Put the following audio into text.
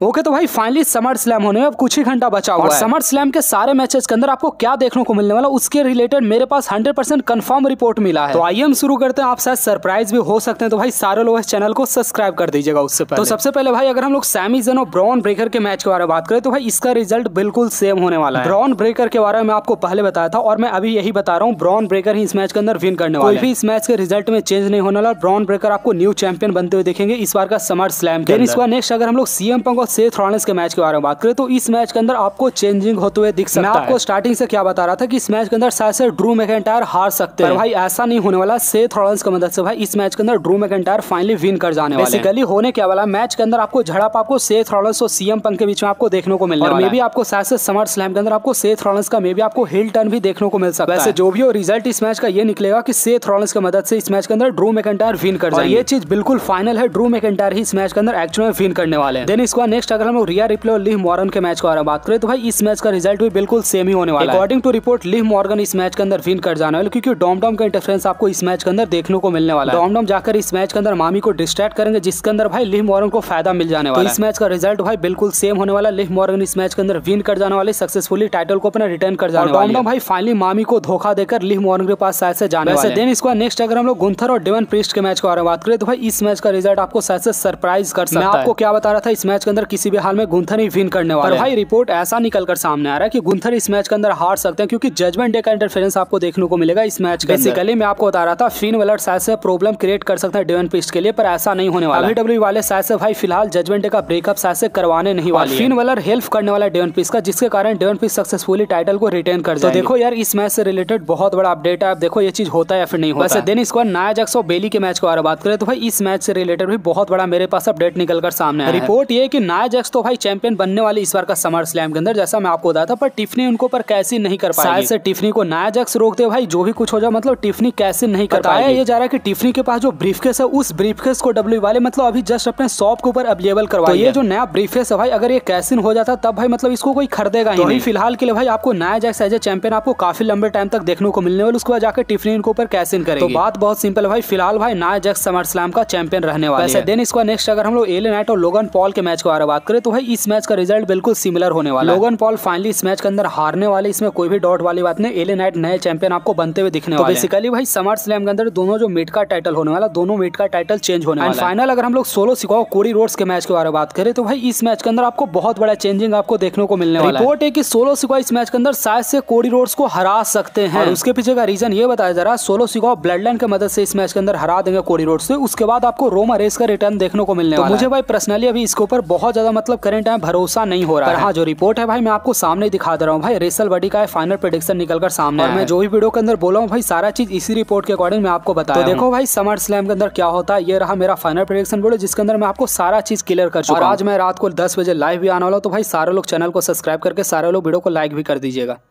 Okay तो भाई finally summer slam होने में अब कुछ ही घंटा बचा हुआ है। समर स्लैम के सारे मैचेस के अंदर आपको क्या देखने को मिलने वाला उसके रिलेटेड मेरे पास 100 परसेंट कन्फर्म रिपोर्ट मिला है। तो आइए हम शुरू करते हैं। आप शायद सरप्राइज़ भी हो सकते हैं। तो भाई सारे लोग इस चैनल को सब्सक्राइब कर दीजिएगा उससे पहले। तो सबसे पहले भाई अगर हम लोग सैमीजन और ब्राउन ब्रेकर के मैच के बारे में बात करें तो भाई इसका रिज़ल्ट बिल्कुल सेम होने वाला है। ब्राउन ब्रेकर के बारे में आपको पहले बताया था और मैं अभी यही बता रहा हूँ ब्राउन ब्रेकर ही इस मैच के अंदर विन करने वाला भी इस मैच के रिज़ल्ट में चेंज नहीं होने वाला ब्राउन ब्रेकर आपको न्यू चैंपियन बनते हुए देखेंगे इस बार का समर स्लैम के इसका नेक्स्ट अगर हम लोग सीएम पंग और सेथ रॉलेंस के मैच के बारे में बात करें तो इस मैच के अंदर आपको चेंजिंग होते हुए दिख सकता है। आपको स्टार्टिंग से क्या बता रहा था कि इस मैच के अंदर शायद से ड्रू मैकेंटायर हार सकते हैं। भाई ऐसा नहीं होने वाला। सेथ रॉलेंस की मदद से भाई इस मैच के अंदर ड्रू मैकेंटायर फाइनली विन कर जाने वाले बेसिकली होने क्या वाला? मैच के अंदर आपको झड़प आपको सेथ रॉलेंस और सीएम पंक के बीच में आपको देखने को मिलने मे भी आपको शायद से समर स्लैम के अंदर आपको सेथ रॉलेंस का मे भी आपको हिल टर्न भी देखने को मिल सकता है। वैसे जो भी हो रिज़ल्ट इस मैच का ये निकलेगा कि सेथ रॉलेंस की मदद से इस मैच के अंदर ड्रू मैकेंटायर विन कर जाए ये चीज़ बिल्कुल फाइनल है। ड्रू मैकेंटायर ही इस मैच के अंदर एक्चुअली विन करने वाले हैं। देन इसका नेक्स्ट अगर हम रिया रिप्ले और लिह मॉरन के मैच के बारे में बात करें तो भाई इस मैच का रिज़ल्ट भी बिल्कुल सेम ही होने वाला है। According to report Liv Morgan इस मैच के अंदर विन कर जाने वाले क्योंकि डॉम डॉम का इंटरफेरेंस आपको इस मैच के अंदर देखने को मिलने वाला है। डॉम डॉम जाकर इस मैच के अंदर मामी को डिस्ट्रैक्ट करेंगे जिसके अंदर भाई लिव मॉर्गन को फ़ायदा मिल जाने वाला तो इस मैच का रिज़ल्ट भाई बिल्कुल सेम होने वाला लिव मॉर्गन इस मैच के अंदर विन कर जाने वाले सक्सेसफुली टाइटल को अपना रिटर्न कर जाने वाले। भाई फाइनली मामी को धोखा देकर लिह मॉर्गन के पास शायद से जाने वाले देन इसको नेक्स्ट अगर हम लोग गुंथर और डेवन प्रिस्ट के मैच के बारे में बात करें तो भाई इस मैच का रिज़ल्ट आपको शायद से सरप्राइज़ कर सकता है। आपको क्या बता रहा था इस मैच के अंदर किसी भी हाल में गुंथर ही विन करने वाला भाई रिपोर्ट ऐसा निकल कर सामने आ रहा है कि गुंथर इस मैच के अंदर हार सकते हैं क्योंकि जजमेंट डे का इंटरफेरेंस आपको देखने को मिलेगा इस मैच बेसिकली मैं आपको बता रहा था फिन वेलर शायद से प्रॉब्लम क्रिएट कर सकता है डेवन पिस्ट के लिए पर ऐसा नहीं होने वाला डब्ल्यू वाले शायद से भाई फ़िलहाल जजमेंट डे का ब्रेकअप शायद से करवाने नहीं वाले फिन वेलर हेल्प करने वाला डेवन पिस्ट का जिसके कारण डेवन पिस्ट सक्सेसफुली टाइटल को रिटेन कर तो देखो यार इस मैच से रिलेटेड बहुत बड़ा अपडेट है आप देखो ये चीज़ होता है या फिर नहीं होता है। देन इसके बाद नाया जक्स और बेली के मैच के बारे में बात करें तो भाई इस मैच से रिलेटेड भी बहुत बड़ा मेरे पास अपडेट निकल कर सामने रिपोर्ट ये कि नाया जक्स तो भाई चैंपियन बनने वाली इस बार का समर स्लैम के अंदर जैसा मैं आपको बताया था पर टिफनी उनको पर कैसे नहीं कर पाया से टिफनी को नया जक्स रोकते भाई जो भी कुछ हो जाए मतलब टिफनी कैसे नहीं कर पाया ये जा रहा है कि टिफनी के पास जो ब्रीफकेस है उस ब्रीफकेस को डब्ल्यू वाले मतलब अभी जस्ट अपने शॉप के ऊपर अवेलेबल करवा तो ये जो नया ब्रीफकेस है भाई अगर ये कैसिन हो जाता तब भाई मतलब इसको कोई खरीदेगा ही तो नहीं। फ़िलहाल के लिए भाई आपको नया जैक्स एज ए चैंपियन आपको काफ़ी लंबे टाइम तक देखने को मिलने वाले उसके बाद जाकर टिफनी इनके ऊपर कैसिन करे तो बात बहुत सिंपल है भाई फ़िलहाल भाई नया जैक्स समर स्लैम का चैंपियन रहने वाला है। देन इसको नेक्स्ट अगर हम लोग एले नाइट और लोगन पॉल के मैच के बारे में बात करें तो भाई इस मैच का रिज़ल्ट बिल्कुल सिमिलर होने वाला लोगन पॉल फाइनली इस मैच के अंदर हारने वाले इसमें कोई भी डाउट वाली बात नहीं एले नाइट नए चैंपियन आपको बनते हुए दिखने तो वाले बेसिकली भाई समर स्लैम के अंदर दोनों जो मीट का टाइटल होने वाला दोनों मीट का टाइटल चेंज होने वाला फाइनल अगर हम लोग सोलो सिखाओ कोरी रोड्स के मैच के बारे में बात करें तो भाई इस मैच के अंदर आपको बहुत बड़ा चेंजिंग आपको देखने को मिलने वाला रिपोर्ट है कि सोलो सिखाओ इस मैच के अंदर शायद से कोरी रोड्स को हरा सकते हैं। उसके पीछे का रीजन ये बताया जा रहा है सोलो सिखाओ ब्लड लाइन की मदद से इस मैच के अंदर हरा देंगे कोरी रोड से उसके बाद आपको रोमा रेस का रिटर्न देखने को मिलने तो वाला मुझे भाई पर्सनली अभी इसके ऊपर बहुत ज़्यादा मतलब करेंट है भरोसा नहीं हो रहा है। हाँ जो रिपोर्ट है भाई मैं आपको सामने दिखा दे रहा हूँ भाई। रेसल बडी का फाइनल प्रोडिक्शन निकलकर सामने और मैं जो भी वीडियो के अंदर बोला हूँ भाई सारा चीज़ इसी रिपोर्ट के अकॉर्डिंग मैं आपको बता तो देखो भाई समर स्लैम के अंदर क्या होता है ये रहा मेरा फाइनल प्रोडिक्शन वीडियो जिसके अंदर मैं आपको सारा चीज़ क्लियर कर चुका आज मैं रात को दस बजे लाइव भी आने वाला तो भाई सारे लोग चैनल को सब्सक्राइब करके सारे लोग वीडियो को लाइक भी कर दीजिएगा।